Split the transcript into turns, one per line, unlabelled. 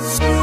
Bye.